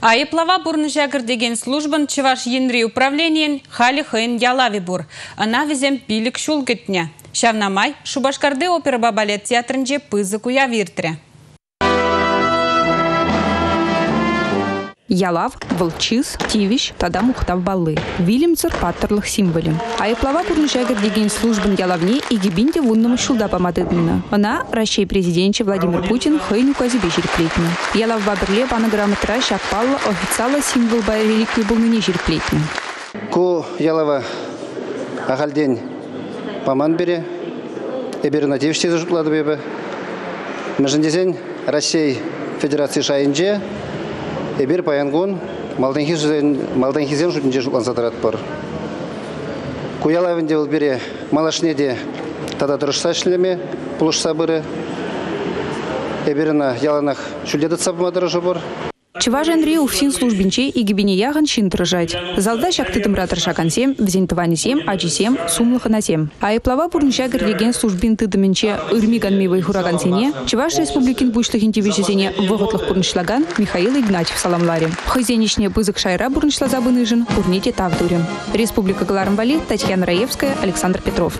Айыплава бұрны жәгір деген службын Чываш енри управлениен халі ялави бұр. Ана візем билік шул кетіне. Шавнамай Шубашкарды опера балет театрынже пызы куя. Ялав, Волчиз, Тивиш, тада мухтав баллы. Вильямцер паттерлых символем. Айыплава бұрнышагыр деген службын ялавне и гибинде вуннымы шулда помадыдына. Она, Россия президенче Владимир Путин, хыйну казибе жерплетні. Ялав бабірле баны грамотра шакпалла официала символ бай реликвии болныне жерплетні. Ку ялава ағалден паман бере, эберна жұтлады бебі. Мәжіндесен Россия Федерации шайынже, эбер паянгон малданхизен жұтынже жұтлан сатырат бар. Ку ялавінде ол бере малашне де тада дұрышса ішлеме, бұлышса бірі. Эберна яланах шүлдеді цапымадыры жұбыр. Чываш Андрей уфсин службинче и гибине яган шин тырыжать. Залда шактытым ратыр шакансем, взентывани сем, ачисем, сумлыхына сем. Айыплава бурнча гірлеген службин тыдымынче ырмиган мивай хураган сене, Чываш республикин бушлых интивишесене вғытлых бурнышлаган Михаил Игнатьев саламларе. Хызеничне пызык шайра бурнышлаза быныжын, бурнете тавдурем. Республика Галарым Вали, Татьяна Раевская, Александр Петров.